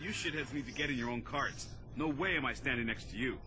you shitheads need to get in your own carts. No way am I standing next to you.